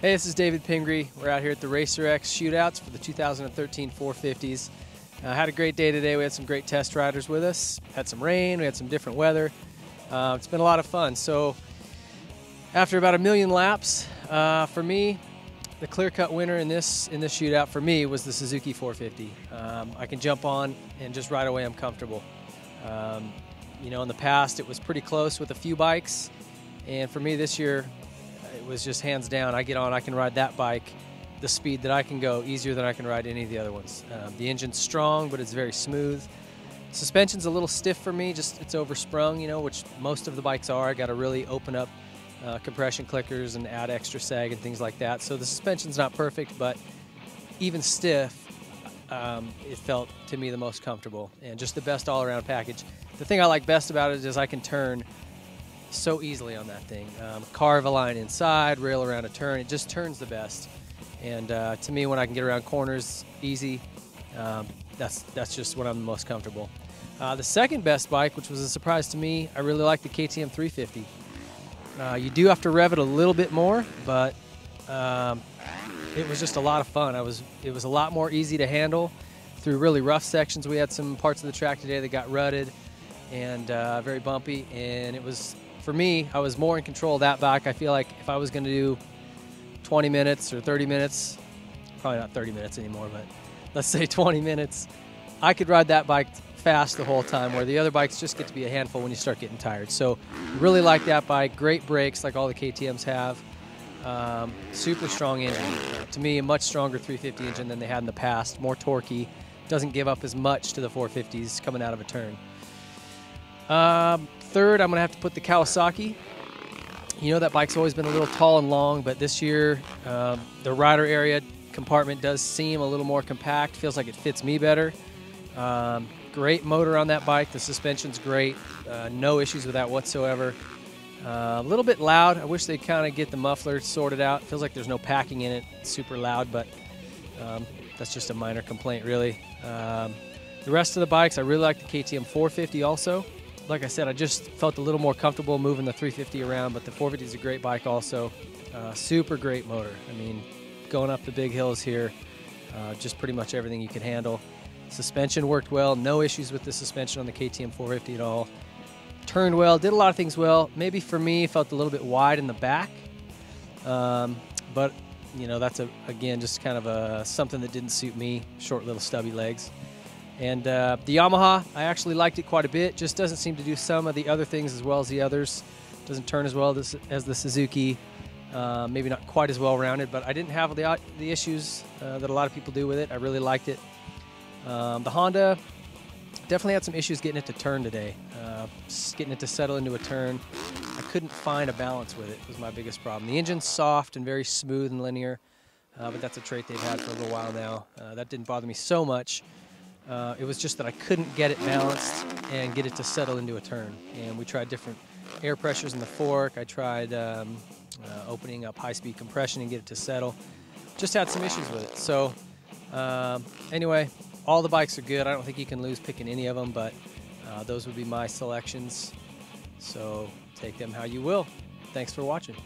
Hey, this is David Pingree. We're out here at the Racer X shootouts for the 2013 450s. I uh, had a great day today. We had some great test riders with us. Had some rain. We had some different weather. Uh, it's been a lot of fun. So after about a million laps, uh, for me, the clear-cut winner in this in this shootout for me was the Suzuki 450. Um, I can jump on and just right away I'm comfortable. Um, you know, in the past it was pretty close with a few bikes, and for me this year was just hands down. I get on, I can ride that bike the speed that I can go easier than I can ride any of the other ones. Um, the engine's strong, but it's very smooth. Suspension's a little stiff for me, just it's oversprung, you know, which most of the bikes are. I got to really open up uh, compression clickers and add extra sag and things like that. So the suspension's not perfect, but even stiff, um, it felt to me the most comfortable and just the best all-around package. The thing I like best about it is I can turn so easily on that thing. Um, carve a line inside, rail around a turn, it just turns the best. And uh, to me, when I can get around corners easy, um, that's, that's just when I'm the most comfortable. Uh, the second best bike, which was a surprise to me, I really like the KTM 350. Uh, you do have to rev it a little bit more, but um, it was just a lot of fun. I was, it was a lot more easy to handle through really rough sections. We had some parts of the track today that got rutted and uh, very bumpy, and it was for me, I was more in control of that bike. I feel like if I was going to do 20 minutes or 30 minutes, probably not 30 minutes anymore, but let's say 20 minutes, I could ride that bike fast the whole time, where the other bikes just get to be a handful when you start getting tired. So, really like that bike. Great brakes, like all the KTM's have. Um, super strong engine. To me, a much stronger 350 engine than they had in the past. More torquey. Doesn't give up as much to the 450s coming out of a turn. Um, third, I'm going to have to put the Kawasaki. You know that bike's always been a little tall and long, but this year um, the rider area compartment does seem a little more compact. Feels like it fits me better. Um, great motor on that bike. The suspension's great. Uh, no issues with that whatsoever. Uh, a little bit loud. I wish they'd kind of get the muffler sorted out. Feels like there's no packing in it. It's super loud, but um, that's just a minor complaint, really. Um, the rest of the bikes, I really like the KTM 450 also like I said, I just felt a little more comfortable moving the 350 around, but the 450 is a great bike also. Uh, super great motor. I mean, going up the big hills here, uh, just pretty much everything you can handle. Suspension worked well, no issues with the suspension on the KTM 450 at all. Turned well, did a lot of things well. Maybe for me, felt a little bit wide in the back, um, but you know that's a again just kind of a something that didn't suit me. Short little stubby legs. And uh, the Yamaha, I actually liked it quite a bit. Just doesn't seem to do some of the other things as well as the others. Doesn't turn as well as, as the Suzuki. Uh, maybe not quite as well rounded, but I didn't have the, the issues uh, that a lot of people do with it. I really liked it. Um, the Honda definitely had some issues getting it to turn today. Uh, getting it to settle into a turn. I couldn't find a balance with it was my biggest problem. The engine's soft and very smooth and linear, uh, but that's a trait they've had for a little while now. Uh, that didn't bother me so much. Uh, it was just that I couldn't get it balanced and get it to settle into a turn. And we tried different air pressures in the fork. I tried um, uh, opening up high-speed compression and get it to settle. Just had some issues with it. So um, anyway, all the bikes are good. I don't think you can lose picking any of them, but uh, those would be my selections. So take them how you will. Thanks for watching.